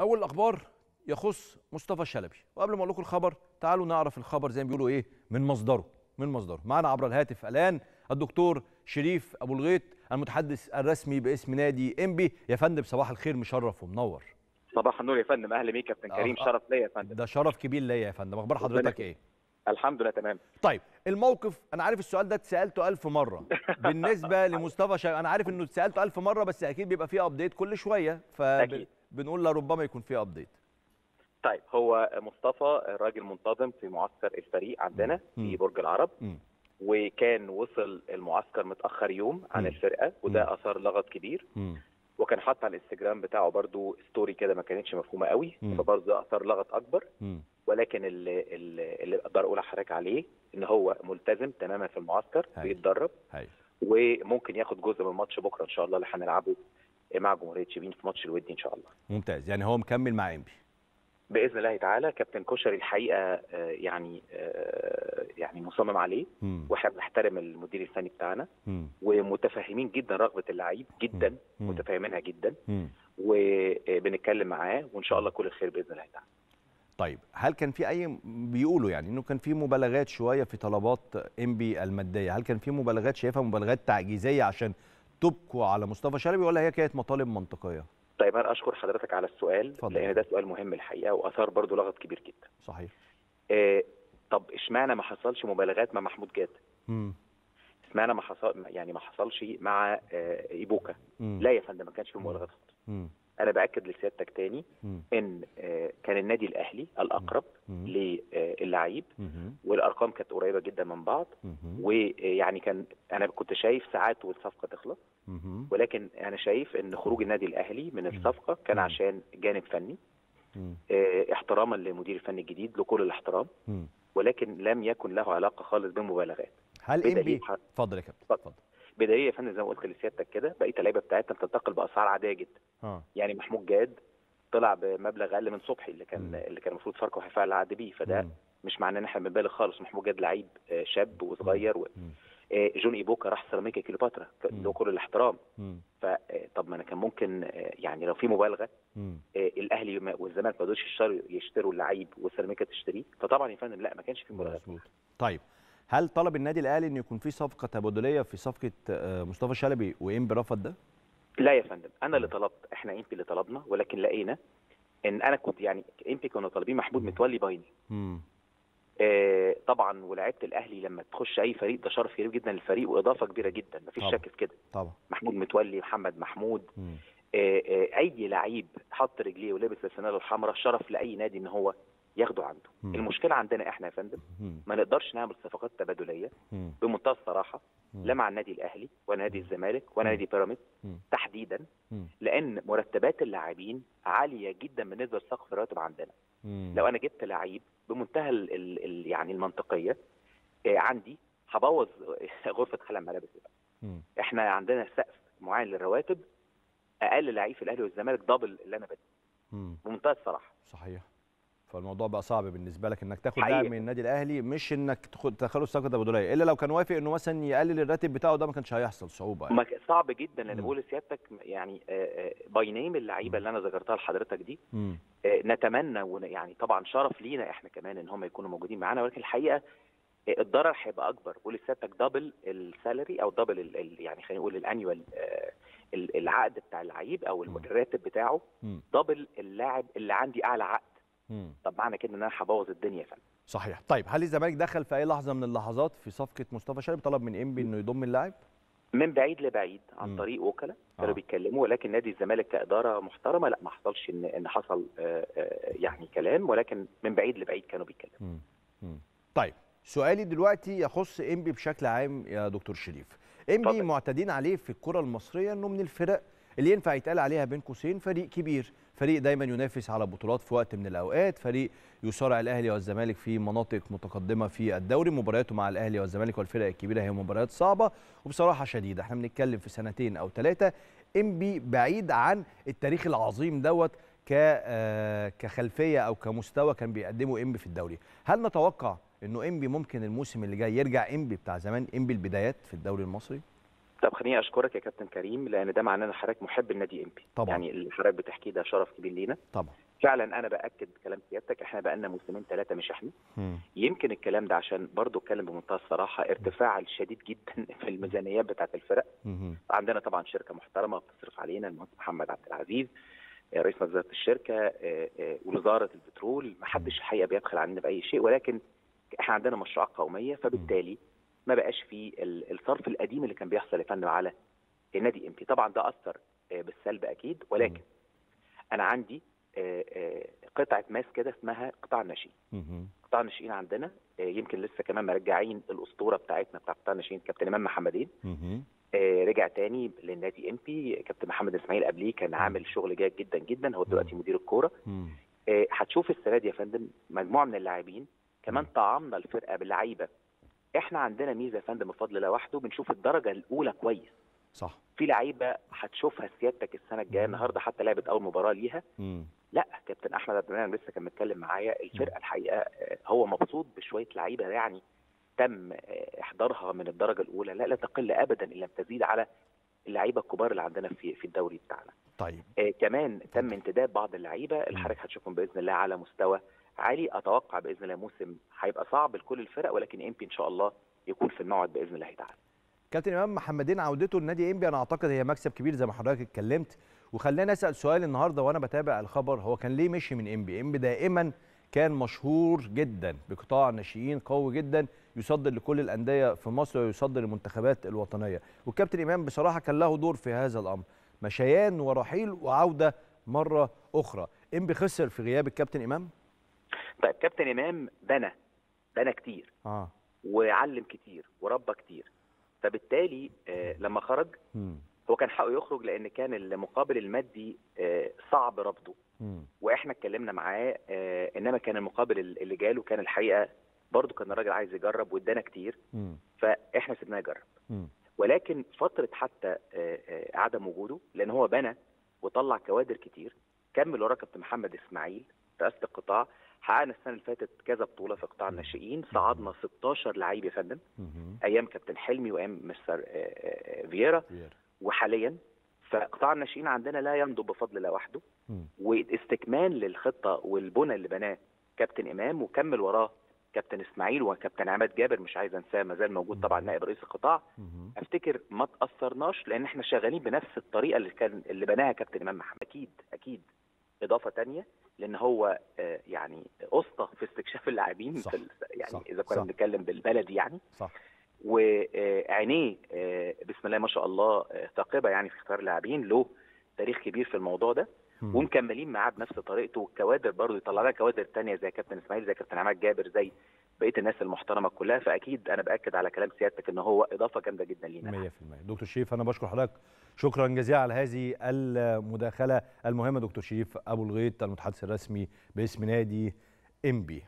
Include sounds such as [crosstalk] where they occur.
أول الاخبار يخص مصطفى شلبي وقبل ما أقول لكم الخبر تعالوا نعرف الخبر زي ما بيقولوا إيه من مصدره من مصدره. معنا عبر الهاتف الآن الدكتور شريف أبو الغيط المتحدث الرسمي باسم نادي إنبي. يا فندم صباح الخير مشرف ومنور. صباح النور يا فندم. أهلا بيك كابتن كريم. آه. شرف ليا يا فندم. ده شرف كبير ليا يا فندم. أخبار حضرتك. إيه؟ الحمد لله تمام. طيب الموقف أنا عارف السؤال ده اتسألته ألف مرة. [laughs] بالنسبة لمصطفى شلبي أنا عارف إنه اتسألته ألف مرة بس أكيد بيبقى فيه update كل شوية. أكيد. فبنقول لربما يكون فيه update طيب هو مصطفى راجل منتظم في معسكر الفريق عندنا. في برج العرب مم. وكان وصل المعسكر متأخر يوم عن مم. الفرقة. وده آثار لغط كبير مم. وكان حاطط على الإنستجرام بتاعه برضو ستوري كده ما كانتش مفهومة قوي. فبرضه ده آثار لغط أكبر مم. ولكن اللي, اللي اللي أقدر أقول لحضرتك عليه إن هو ملتزم تماما في المعسكر هاي. بيتدرب هاي وممكن ياخد جزء من الماتش بكرة إن شاء الله اللي هنلعبه مع جمهورية شبين في ماتش الودي إن شاء الله. ممتاز. يعني هو مكمل مع إنبي. بإذن الله تعالى كابتن كشري الحقيقة آه، يعني آه، يعني مصمم عليه. مم. وإحنا بنحترم المدير الفني بتاعنا. مم. ومتفاهمين جدا رغبة اللعيب. جدا. مم. متفاهمينها جدا. مم. وبنتكلم معاه. وإن شاء الله كل الخير بإذن الله تعالى. طيب هل كان في أي بيقولوا يعني إنه كان في مبالغات شوية في طلبات إنبي المادية؟ هل كان في مبالغات شايفها مبالغات تعجيزية عشان تبكوا على مصطفى شلبي ولا هي كانت مطالب منطقية طيب أنا أشكر حضرتك على السؤال اتفضل. لأن ده سؤال مهم الحقيقة وآثار برضو لغط كبير جدا صحيح آه، طب اشمعنى ما حصلش مبالغات مع محمود جاد مم. اشمعنى ما حصل يعني ما حصلش مع آه، إيبوكا مم. لا يا فندم ما كانش في مبالغات خالص. أنا بأكد لسيادتك تاني مم. إن آه، كان النادي الأهلي الأقرب مم. للعيب مم. والأرقام كانت قريبة جدا من بعض. ويعني كان أنا كنت شايف ساعات والصفقة تخلص. ولكن أنا شايف إن خروج النادي الأهلي من الصفقة كان. عشان جانب فني. آه، احتراما للمدير الفني الجديد له كل الاحترام. ولكن لم يكن له علاقة خالص بالمبالغات هل انبي اتفضل يا كابتن اتفضل. بدليل يا فندم زي ما قلت لسيادتك كده بقيه اللعيبة بتاعتنا بتنتقل بأسعار عادية جدا آه يعني محمود جاد طلع بمبلغ أقل من صبحي اللي كان مم. اللي كان المفروض فاركو هيفعل العقد بيه فده مم. مش معناه إن إحنا بنبالغ خالص محمود جاد لعيب آه، شاب وصغير و... آه، جون إيبوكا راح سيراميكا كليوباترا. له كل الاحترام. فطب ما أنا كان ممكن آه، يعني لو في مبالغة. آه، الأهلي ما- والزمالك ما قدروش يشتروا يشتروا اللعيب والسيراميكا تشتريه فطبعا يا فندم لا ما كانش في مظبوط طيب هل طلب النادي الأهلي إن يكون في صفقة تبادلية في صفقة آه، مصطفى شلبي وانبي رفض ده؟ لا يا فندم أنا اللي طلبت إحنا امبي اللي طلبنا ولكن لقينا إن أنا كنت يعني امبي كانوا طالبين محمود متولي بايني. آه، طبعا ولاعيبه الأهلي لما تخش أي فريق ده شرف كبير جدا للفريق وإضافة كبيرة جدا مفيش. شك في كده طبعا محمود متولي محمد محمود. آه، آه، أي لعيب حط رجليه ولبس الفانيلا الحمراء شرف لأي نادي إن هو ياخده عنده مم. المشكلة عندنا إحنا يا فندم. ما نقدرش نعمل صفقات تبادلية مم. بمنتهى الصراحة مم. لا مع النادي الأهلي ولا نادي الزمالك ولا. نادي بيراميدز. تحديدا مم. لأن مرتبات اللاعبين عالية جدا بالنسبة لسقف الراتب عندنا مم. لو أنا جبت لعيب بمنتهى ال ال ال يعني المنطقية آه، عندي هبوظ [laughs] غرفة خلع ملابس بقى. مم. إحنا عندنا سقف معين للرواتب أقل لعيب في الأهلي والزمالك دبل اللي أنا بدي مم. بمنتهى الصراحة صحيح فالموضوع بقى صعب بالنسبة لك إنك تاخد. لاعب من النادي الأهلي مش إنك تاخد تدخله في صفقه تبادليه إلا لو كان وافق إنه مثلا يقلل الراتب بتاعه ده ما كانش هيحصل صعوبة يعني. صعب جدا لأن. بقول لسيادتك يعني by name اللعيبة اللي أنا ذكرتها لحضرتك دي. آه، نتمنى ون- يعني طبعا شرف لينا إحنا كمان إن هم يكونوا موجودين معانا ولكن الحقيقة الضرر هيبقى أكبر بقول لسيادتك double ال salary أو double ال يعني خلينا نقول ال annual العقد بتاع اللعيب أو. الراتب بتاعه. double اللاعب اللي عندي أعلى عقد مم. طب معنى كده إن أنا هبوظ الدنيا يا فندم صحيح طيب هل الزمالك دخل في أي لحظة من اللحظات في صفقة مصطفى شلبي طلب من إنبي إنه يضم اللاعب من بعيد لبعيد عن مم. طريق وكلاء كانوا آه. بيتكلموا ولكن نادي الزمالك كإدارة محترمة لا ما حصلش إن إن حصل آه، آه، يعني كلام ولكن من بعيد لبعيد كانوا بيتكلموا. طيب سؤالي دلوقتي يخص إنبي بشكل عام يا دكتور شريف إنبي. معتادين عليه في الكرة المصرية إنه من الفرق اللي ينفع يتقال عليها بين قوسين فريق كبير. فريق دايما ينافس على بطولات في وقت من الأوقات. فريق يصارع الأهلي والزمالك في مناطق متقدمة في الدوري. مبارياته مع الأهلي والزمالك والفرق الكبيرة هي مباريات صعبة وبصراحة شديدة. إحنا بنتكلم في سنتين أو ثلاثة إنبي بعيد عن التاريخ العظيم دوت آه، كخلفية أو كمستوى كان بيقدمه إنبي في الدوري. هل نتوقع إنه إنبي ممكن الموسم اللي جاي يرجع إنبي بتاع زمان إنبي البدايات في الدوري المصري؟ طب خليني أشكرك يا كابتن كريم لأن ده معناه إن حضرتك محب النادي إمبي. طبعا. يعني اللي حضرتك بتحكيه ده شرف كبير لينا. طبعا. فعلا أنا بأكد كلام سيادتك إحنا بقالنا موسمين ثلاثة مش إحنا. مم. يمكن الكلام ده عشان برضو أتكلم بمنتهى الصراحة ارتفاع الشديد جدا [laughs] في الميزانيات بتاعة الفرق. مم. عندنا طبعا شركة محترمة بتصرف علينا المهندس محمد عبد العزيز آه، رئيس وزارة الشركة آه، آه، ووزارة البترول. ما حدش الحقيقة بيبخل علينا بأي شيء ولكن إحنا عندنا مشروعات قومية فبالتالي ما بقاش في ال- الصرف القديم اللي كان بيحصل يا فندم على النادي امبي طبعا ده أثر آه، بالسلب أكيد ولكن أنا عندي آه، آه، قطعة ماس كده اسمها قطاع الناشئين. قطاع الناشئين عندنا يمكن لسه كمان مرجعين الأسطورة بتاعتنا بتاع قطاع الناشئين كابتن إمام محمدين. رجع تاني للنادي إنبي كابتن محمد إسماعيل قبليه كان عامل شغل جيد جدا جدا هو دلوقتي مدير الكورة. هتشوف السنة دي يا فندم مجموعة من اللاعبين كمان. طعمنا الفرقة باللعيبة. إحنا عندنا ميزة يا فندم بفضل الله وحده بنشوف الدرجة الأولى كويس. صح. في لعيبة هتشوفها سيادتك السنة الجاية. النهارده حتى لعبت أول مباراة ليها. مم. لا كابتن أحمد عبد المنعم لسه كان متكلم معايا. الفرقة الحقيقة آه، هو مبسوط بشوية لعيبة يعني تم آه، إحضارها من الدرجة الأولى. لا لا تقل ابدا إن لم تزيد على اللعيبة الكبار اللي عندنا في في الدوري بتاعنا. طيب. آه، كمان تم انتداب بعض اللعيبة. حضرتك هتشوفهم بإذن الله على مستوى عالي أتوقع بإذن الله موسم هيبقى صعب لكل الفرق ولكن امبي إن شاء الله يكون في الموعد بإذن الله تعالى. كابتن إمام محمدين عودته لنادي انبي أنا أعتقد هي مكسب كبير زي ما حضرتك اتكلمت. وخلاني اسال سؤال النهارده وأنا بتابع الخبر هو كان ليه مشي من انبي انبي دائما كان مشهور جدا بقطاع ناشئين قوي جدا يصدر لكل الأندية في مصر ويصدر للمنتخبات الوطنية. والكابتن إمام بصراحة كان له دور في هذا الأمر. مشيان ورحيل وعودة مرة أخرى. انبي خسر في غياب الكابتن إمام؟ طيب كابتن إمام بنى بنى كتير آه وعلم كتير وربى كتير فبالتالي آه، لما خرج مم. هو كان حقه يخرج لأن كان المقابل المادي آه، صعب رفضه. وإحنا اتكلمنا معاه آه، إنما كان المقابل اللي جاله كان الحقيقة برضه كان الراجل عايز يجرب وادانا كتير مم. فإحنا سيبناه يجرب مم. ولكن فترة حتى آه، آه، عدم وجوده لأن هو بنى وطلع كوادر كتير كمل ورا كابتن محمد إسماعيل رئاسه القطاع حققنا السنة اللي فاتت كذا بطولة في قطاع الناشئين صعدنا 16 لعيب يا فندم. أيام كابتن حلمي وأيام مستر آه، آه، فييرا. وحاليا فقطاع الناشئين عندنا لا ينضب بفضل الله وحده. واستكمال للخطة والبنى اللي بناه كابتن إمام وكمل وراه كابتن إسماعيل وكابتن عماد جابر مش عايز أنساه ما زال موجود طبعا نائب رئيس القطاع. أفتكر ما تأثرناش لأن إحنا شغالين بنفس الطريقة اللي كان اللي بناها كابتن إمام محمد. أكيد أكيد. إضافة تانية لأن هو آه، يعني اسطى في استكشاف اللاعبين في يعني صح، إذا كنا. بنتكلم بالبلدي يعني. صح. وعينيه آه، بسم الله ما شاء الله آه، ثاقبة يعني في اختيار اللاعبين. له تاريخ كبير في الموضوع ده. ومكملين معاه بنفس طريقته. والكوادر برضه يطلع لنا كوادر تانية زي كابتن إسماعيل زي كابتن عماد جابر زي بقية الناس المحترمة كلها. فأكيد أنا بأكد على كلام سيادتك إن هو إضافة جامدة جدا لينا. 100% دكتور شريف أنا بشكر حضرتك شكرا جزيلا على هذه المداخلة المهمة دكتور شريف أبو الغيط المتحدث الرسمي باسم نادي انبي